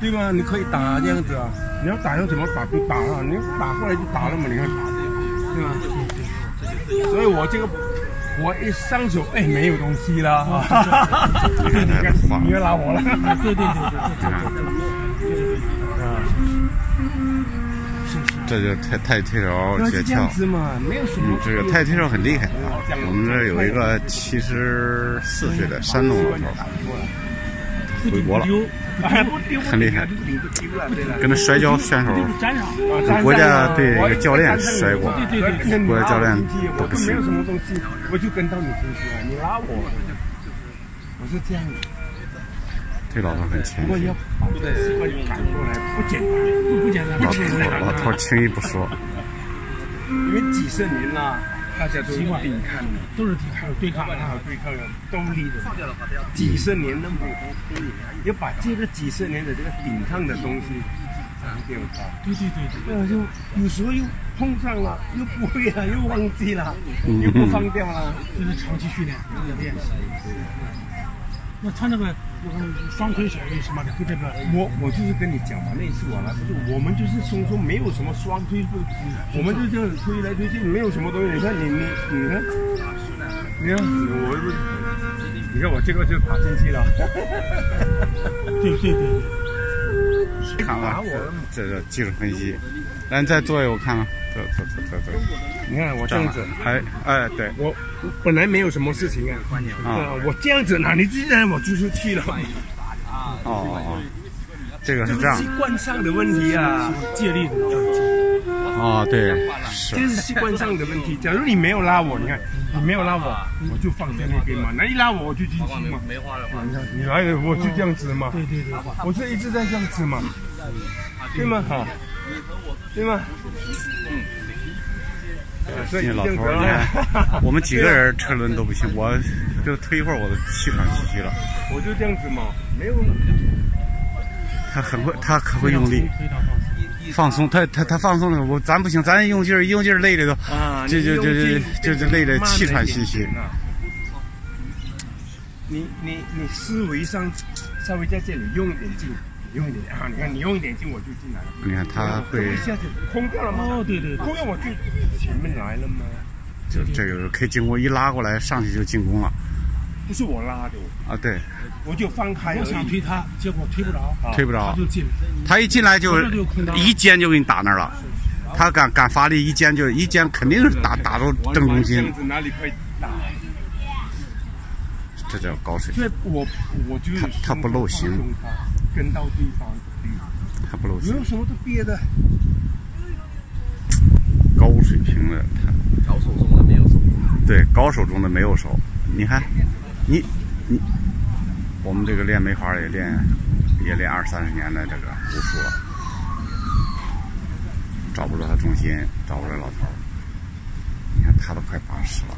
对吧？你可以打这样子啊，你要打要怎么打就打啊，你打过来就打了嘛，你看，对吧？所以我这个我一上手，哎，没有东西了，你看他的花，你要拉我了，对对对对对对。啊，这就太太推手诀窍。嗯，。这个太推手很厉害啊！我们这有一个七十四岁的山东老头，回国了，哎，很厉害。跟那摔跤选手，跟国家队那个教练摔过对对对国家教练都都不行我就跟到你进去了，你拉我，我是这样的。这老头很谦虚不过要，把这个习惯改过来不简单，不简单，老。头老头轻易不说。因为几十年了，大家都习惯抵抗的，都是抵抗对抗还有啊，对抗的动力的，几十年那么，要把这个几十年的这个抵抗的东西删掉它。对对对对，呃，就有时候又碰上了，又不会了，又忘记了，又不放掉了。这是长期训练，这个练习。那他那个呃双推手为什么的？跟这个我我就是跟你讲嘛，那一次我来就是我们就是松松没有什么双推不，我们就这样子推来推去，没有什么东西。你看你你你看，你看我不，你看我这个就爬进去了。对对对对，看了，这个技术分析。来，你再做一个我看看，做做做做做。你看我这这样样子，哎哎，对，我我本来没有什么事情啊，啊，我这样子呢，你既然我就是去了，哦哦哦，这个是这样习，惯上的问题啊。借力的要借。哦对，是这是习惯上的问题。假如你没有拉我，你看你没有拉我，我就放在那边嘛。那一拉我，我就进去嘛。没话了你看你来了，我就这样子嘛。对对对，我是一直在这样子嘛，对吗？哈，对吗？嗯。所以那老头你啊看，我们几个人 车轮都不行，我就推一会儿我都气喘吁吁了。我就这样子嘛，没有。他很会，他可会用力，放放松，他他他放松了，我咱不行，咱用劲儿，一用劲儿累的都，啊，就就就就就就累的气喘吁吁你你你思维上稍微在这里用一点劲，用一点啊！你看你用一点劲，我就进来了。你看他会一下子空掉了吗？哦，对对对，空掉我就前面来了吗？就这个可以进攻，一拉过来上去就进攻了不是我拉的，啊！对，我就放开我。想推他，结果推不着，推不着他，就进。他一进来就一肩就给你打那儿了，他敢敢发力，一肩就一肩肯定是打打到正中心哪里可以打？这叫高水平，我我就是他他不露形跟到对方，他不露形没有，什么都憋的。高水平的他。高手中的没有手。对，高手中的没有手。你看，你你，我们这个练梅花也练也练二三十年的这个武术了，找不着他重心，找不着老头儿。你看他都快八十了，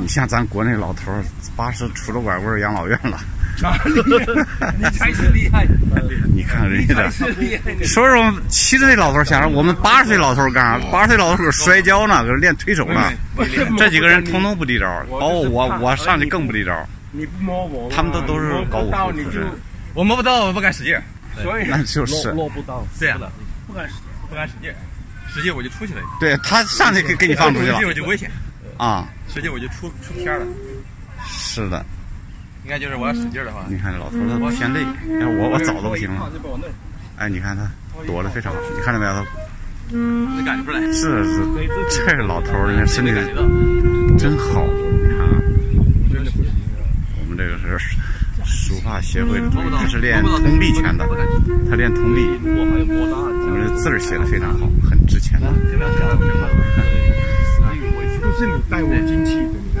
你像咱国内老头儿八十拄着拐棍儿养老院了，哪里？你才是厉害，你看看人家的。说说我们七十岁老头儿想着我们八十岁老头儿干啥？八十岁老头摔跤呢，搁这练推手呢。这几个人通通不离招儿，包括我，我上去更不离招儿。你不摸我，他们都都是搞武术出身，我摸不到，我不敢使劲儿。所以那就是摸不到。对呀、不敢使。不敢使劲儿，使劲我就出去了。对他上去给给你放出去使劲我了就危险，啊！使劲我就出出片儿了。是的，应该就是我要使劲儿的话，你看这老头儿他偏累，你看，我我早都不行了。哎，你看他躲得非常好，你看到没有？他就感觉出来。是是，这老头儿人家身体真好，你看啊，我们这个是书法协会的，他是练通臂拳的，他练通臂，我们这字儿写的非常好，很值钱的。这边讲什么？都是你带我进去的，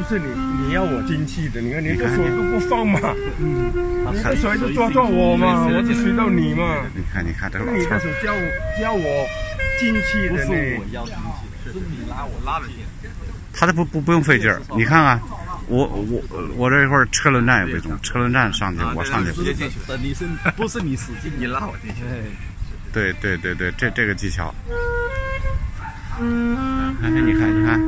你看，都是你你要我进去的，你看你的手都不放嘛，嗯，你的手就抓到我嘛，我就随到你嘛，你看，你看这个你的手，叫我叫我进去的呢，要进去，是你拉我拉的进。他这不不不用费劲儿，你看看。我我我这一会儿车轮战也不中，车轮战上去，我上去直接进去。你是不是你使劲，你拉我进去？对对对对，这这个技巧。哎，你看你看，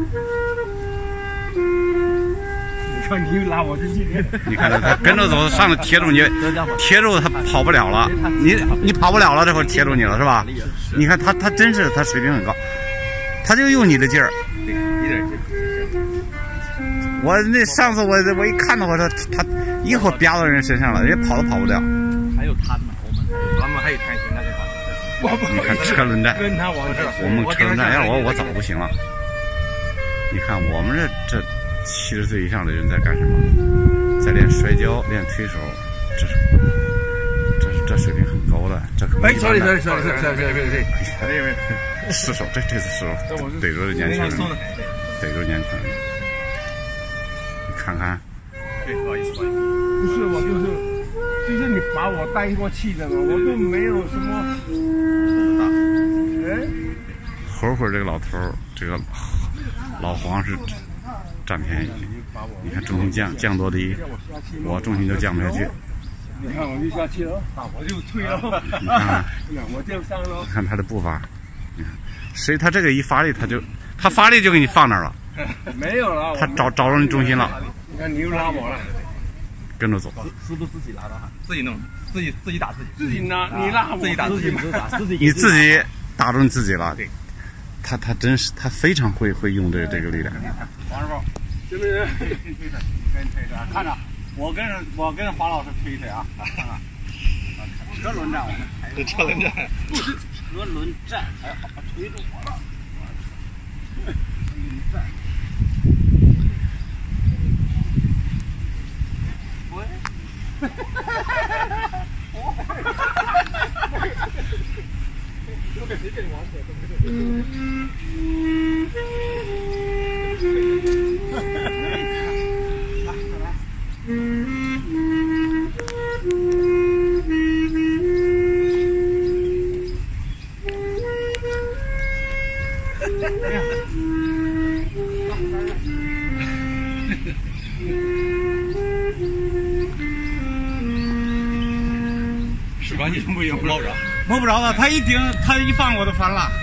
你又拉我进去了。你看他，跟着走，上来贴住你，贴住他跑不了了，你你跑不了了，这会儿贴住你了是吧？你看他他真是他水平很高，他就用你的劲儿。对，一点劲。我那上次我我一看到我说他一会儿啪到人身上了，人家跑都跑不了。还有他们，我们咱们还有探险那个啥。你看车轮战。我们车轮战，要我我早不行了。你看我们这这七十岁以上的人在干什么？在练摔跤、练推手，这是这是这水平很高的，这可不哎，一小李，般的。小李，小李，小李，小李，小李，没有没有。失手，这这次失手逮住了年轻人，逮住年轻人。你看看，对，不好意思，不好意思。不是我就是就是你把我带过去的嘛，我都没有什么。哎，会会这个老头，这个老黄是占便宜。你看重心降降多低，我重心就降不下去。你看我就下去了，啊，我就退了。你看看，我就上了。你看他的步伐，你看，所以他这个一发力，他就他发力就给你放那儿了，没有了，他找找着你重心了，你看你又拉我了，跟着走。是不是自己拉的哈？自己弄，自己自己打自己，自己拉你拉我，自己打自己，自己打自己。你自己打中你自己了。他他真是他非常会会用这这个力量。王师傅，是不是？推推推你跟推着，看着，我跟我跟黄老师推推啊，看看。车轮战我们这车轮战，不是车轮战，哎，好推住我了。我操车轮战。摸不着。摸不着了，他一顶，他一放我就翻了。